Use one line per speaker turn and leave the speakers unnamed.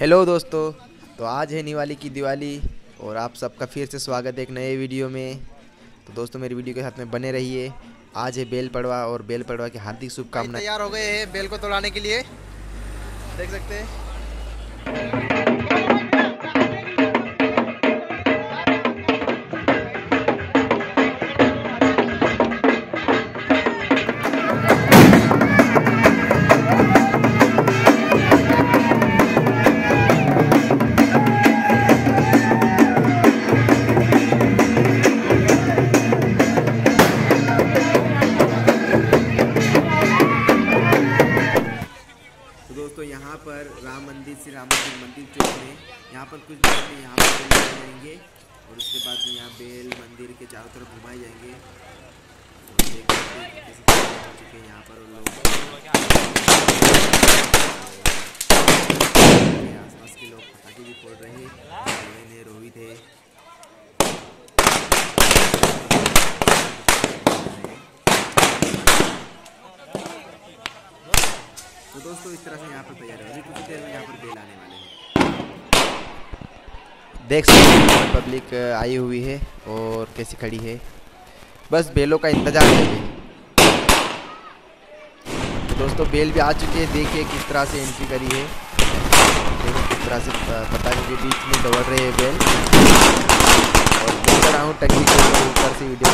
Hello दोस्तों तो आज है निवाली की दिवाली और आप सबका फिर से स्वागत है एक नए वीडियो में। तो दोस्तों मेरी वीडियो के साथ में बने रहिए। आज है बेल पड़वा और बेल पड़वा की हार्दिक शुभकामनाएँ।
तैयार हो गए हैं बेल को तोड़ाने के लिए। देख सकते हैं।
यहाँ पर कुछ देर यहाँ पर लगाए जाएँगे और उसके बाद में यहाँ बेल मंदिर के चारों तरफ़ घुमाए जाएँगे। यहाँ पर लोग। आसपास के लोग पटाखे भी फोड़ रहे हैं। रोहित है। तो दोस्तों, इस तरह से यहाँ पर तैयार है। अभी कुछ देर में यहाँ पर बेल आने वाले हैं। देख सकते हैं पब्लिक आई हुई है और कैसी खड़ी है। बस बेलों का इंतज़ार है। दोस्तों, बेल भी आ चुके हैं, देखिए किस तरह से एंट्री करी है। देखो किस तरह से पता के बीच में दौड़ रहे हैं बेल। और देख रहा हूँ टंकी ऊपर से वीडियो